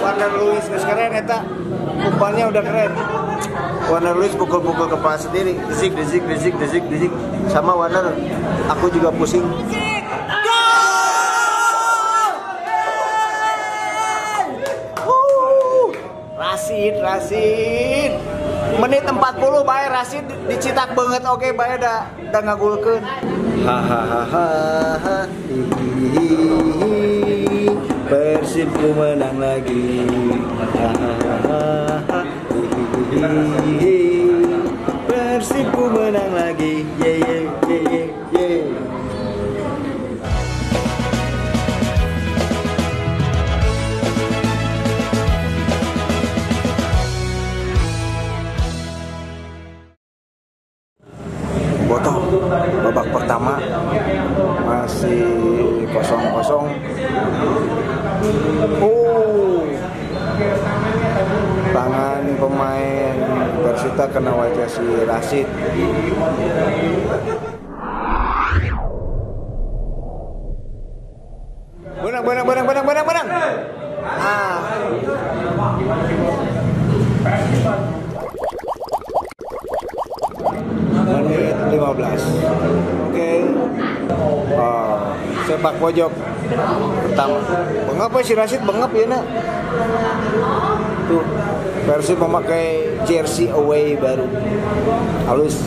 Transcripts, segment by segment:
Warner Lewis. Geus keren eta. Umpannya udah keren. Warner Lewis pukul-pukul kepala sendiri. Dezik dezik dezik dezik dezik sama Warner aku juga pusing. Rasid, Rasid. Menit 40 bae Rasid dicitak banget. Oke bae da da ngagulkeun. Hahaha. Persibku menang lagi. Persibku menang lagi. Ye ye kena wajah si Rashid. Benang, benang, benang, benang, benang, benang. Ah. menit 15 oke Ah, sepak pojok pertama bengap ya si Rashid bengap ya nak tuh versi memakai jersey away baru. Halus.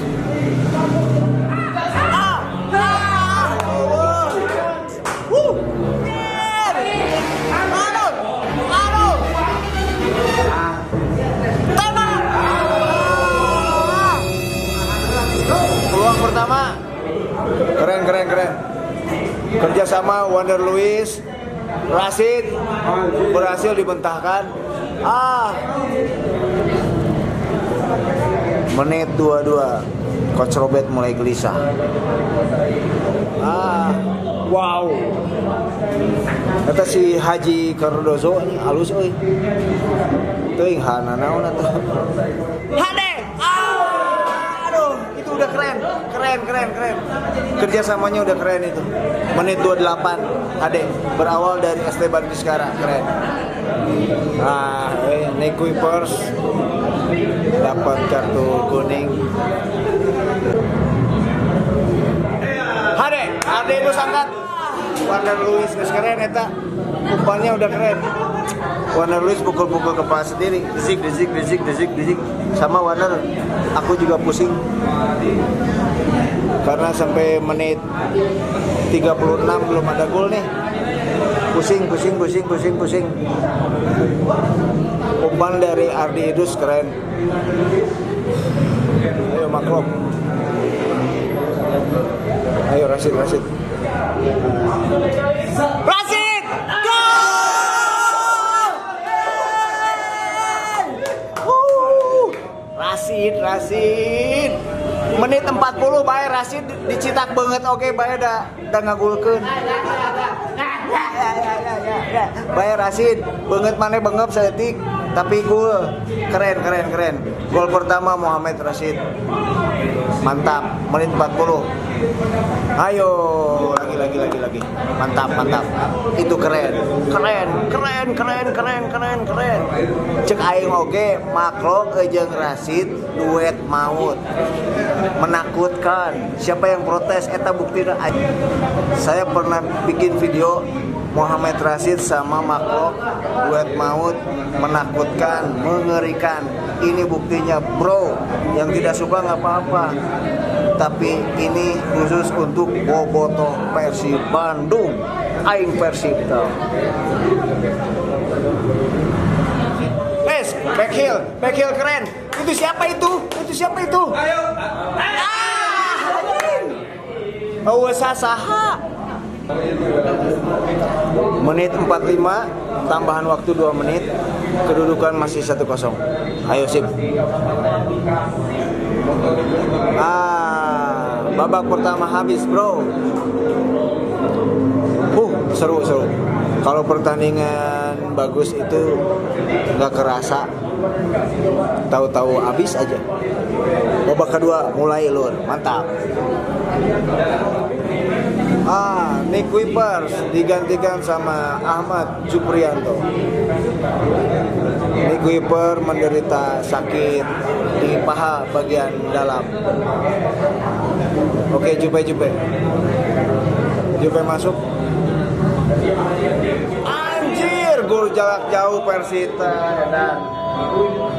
Peluang pertama. Keren keren keren. Kerjasama Wonder Lewis. Rashid. Berhasil dibentahkan ah. Menit 22 Coach Robert mulai gelisah. Ah. Wow. Kata si Haji Cardozo ini halus euy teuing hana naon atuh Hade ah! Aduh itu udah keren. Keren keren keren. Kerjasamanya udah keren itu. Menit 28 Hade berawal dari Esteban Vizcara keren nah eh, Nick Kuipers dapat kartu kuning. Hade Hade itu sangat Warner Lewis geus keren eta. Umpannya udah keren. Warner Lewis pukul-pukul kepala sendiri. Dezik dezik dezik dezik dezik sama Warner aku juga pusing. Karena sampai menit 36 belum ada gol nih pusing pusing pusing pusing pusing. Umpan dari Ardi Idus keren. Ayo maklum. Ayo Rasid Rasid Rasid gol! Rasid Rasid menit 40 bae. Rasid dicitak banget. Oke bae da da ngagulkeun Bae Rasid banget mana bengep seetik tapi gol. Keren keren keren. Gol pertama Muhammad Rasid mantap. Menit 40 ayo. Lagi lagi lagi lagi. Mantap mantap. Itu keren. Keren keren keren keren keren keren. Cek aing oge makro jeung Rasid duet maut. Menakutkan. Siapa yang protes eta bukti saya pernah bikin video Muhammad Rasid sama Makro duet maut menakutkan mengerikan ini buktinya bro yang tidak suka nggak apa-apa tapi ini khusus untuk Boboto Persib Bandung Aing Persib tau Es, back heel, back heel keren. Itu siapa itu? Itu siapa itu? Ayo. Ah, Oh, sasaha. Menit 45, tambahan waktu 2 menit, kedudukan masih 1-0. Ayo sip. Ah, babak pertama habis, Bro. Uh, seru seru. Kalau pertandingan bagus itu nggak kerasa, tahu-tahu habis aja. Babak kedua mulai lur, mantap. Ah, Nick Wipers digantikan sama Ahmad Juprianto. Kuiper menderita sakit di paha bagian dalam. Oke, Jupe Jupe. Jupe masuk. Anjir, gol jarak jauh Persita dan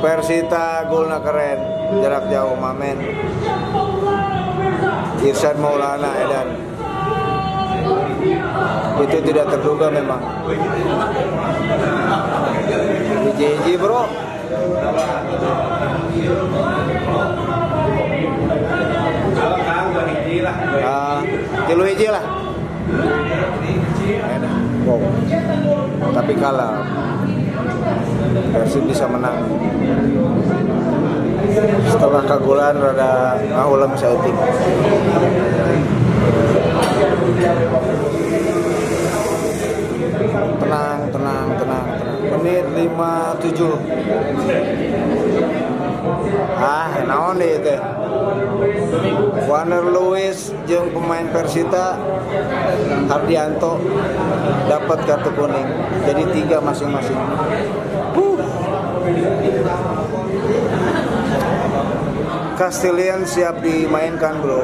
Persita golnya keren, jarak jauh Mamen. Irsyad Maulana Edan. Itu tidak terduga memang. JJ bro. Ah, tilu hiji lah. Wow. Tapi kalah. Persib bisa menang. Setelah kagulan rada ngaulam saya tim. Naon deh teh. Warner Lewis jeung pemain Persita Hardianto dapat kartu kuning. Jadi tiga masing-masing. Huh. Castellian siap dimainkan bro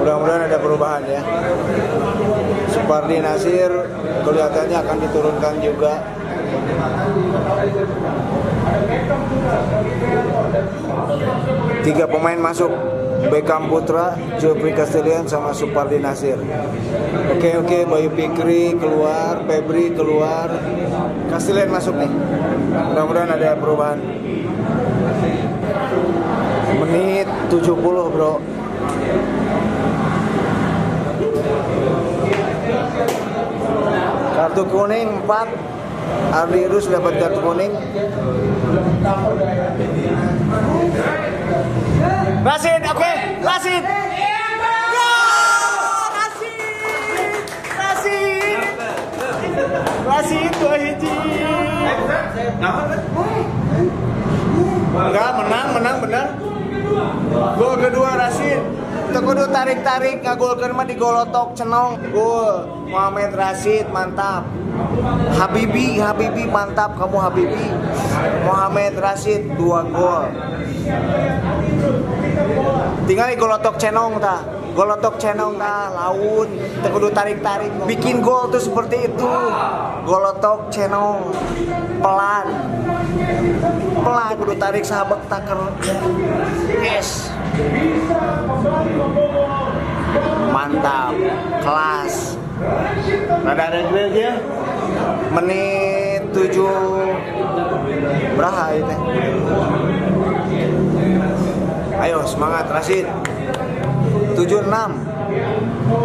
mudah-mudahan ada perubahan ya Supardi Nasir kelihatannya akan diturunkan juga tiga pemain masuk Beckham Putra, Jopri Castellian sama Supardi Nasir. Oke oke Bayu Pikri keluar, Febri keluar, Castellian masuk nih. Mudah-mudahan ada perubahan. Menit 70 bro. Kartu kuning 4 Ardi Rus dapat kartu kuning Rasid, oke, okay. Rasid. Rasid. Enggak, menang, menang benar. Gol kedua Rasid. Tekudu tarik-tarik ngagolkeun mah digolotok cenong. Gol Muhammad Rasid mantap. Habibi, Habibi mantap kamu Habibi. Muhammad Rasid dua gol. Tinggal golotok cenong ta. Golotok cenong ta laun tekudu tarik-tarik. Bikin gol tuh seperti itu. Golotok cenong pelan. Pelan kudu tarik sahabat taker. Yes. Mantap. Kelas. Rada ada juga dia. Menit 7 Beraha itu Ayo semangat Rasid 76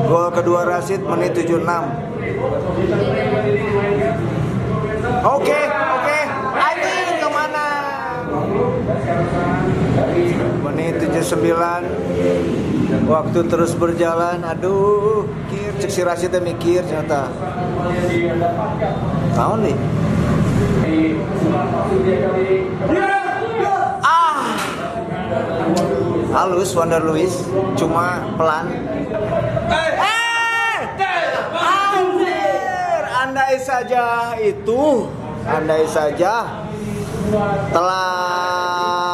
Gol kedua Rasid menit 76 Oke, oke. Anjing ke mana? Menit 79 Waktu terus berjalan. Aduh cek si Rasid mikir ternyata. Tahu nih? Ah! Halus Wonder Luis cuma pelan. Eh! Andai saja itu andai saja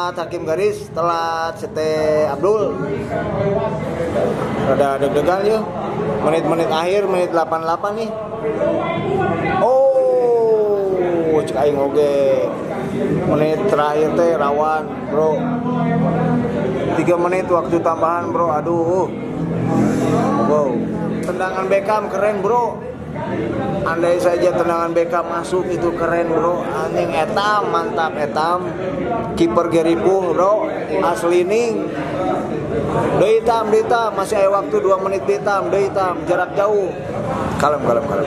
telat hakim garis telat Sete Abdul. Ada deg-degan ya. Menit-menit akhir menit 88 nih. Oh cek aing oge. Menit terakhir teh rawan bro. 3 menit waktu tambahan bro. Aduh. Wow. Tendangan Beckham keren bro andai saja tendangan Beckham masuk itu keren bro anjing etam mantap etam kiper Geripuh bro asli ning Doi hitam, masih ada waktu 2 menit doi hitam, jarak jauh. Kalem, kalem, kalem.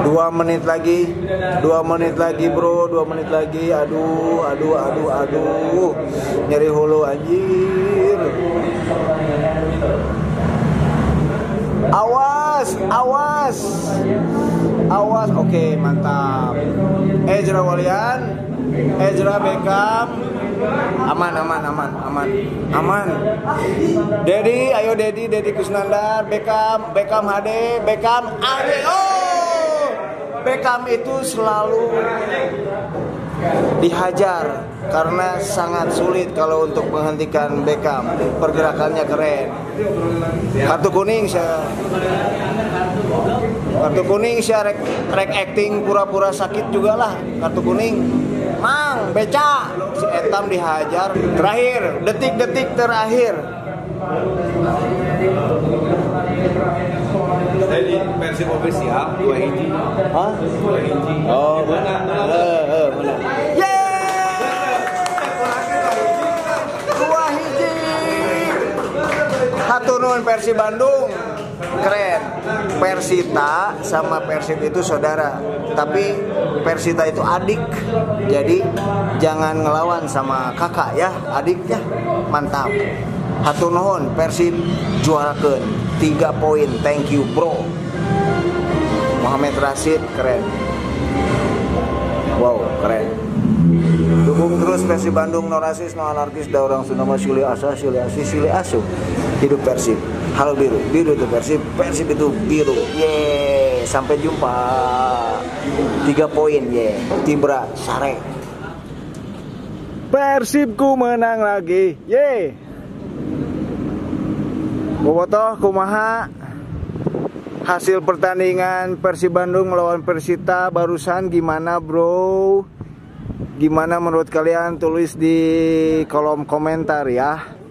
2 menit lagi, 2 menit lagi bro, 2 menit lagi. Aduh, aduh, aduh, aduh. Nyeri hulu anjir. Awas, awas. Awas, oke mantap. Ezra Walian, Ezra Beckham, aman aman aman aman aman Dedi ayo Dedi Dedi Kusnandar Beckham Beckham HD Beckham HD oh Beckham itu selalu dihajar karena sangat sulit kalau untuk menghentikan Beckham. Pergerakannya keren. Kartu kuning saya kartu kuning saya rek, rek acting pura-pura sakit juga lah kartu kuning. Mang beca. Si Etam dihajar. Terakhir detik-detik terakhir. Jadi versi official dua hiji. Hah? Dua hiji. Oh, Menang. Eh, eh, menang. Yeay! Dua hiji. Hatunun Persi Bandung. Keren. Persita sama Persib itu saudara. Tapi Persita itu adik. Jadi jangan ngelawan sama kakak ya, adik ya. Mantap. Hatunun Persib juarakeun. 3 poin. Thank you, bro. Muhammad Rashid keren. Wow, keren. Dukung terus Persib Bandung, no rasis, no anarkis, da orang Sunda mah asa, sili asi, sili asu. Hidup Persib. Halo biru, biru itu Persib, Persib itu biru. Yeay, sampai jumpa. Tiga poin, ye. Tibra, sare. Persibku menang lagi, ye. Bobotoh, kumaha? hasil pertandingan Persib Bandung melawan Persita barusan gimana bro? Gimana menurut kalian tulis di kolom komentar ya.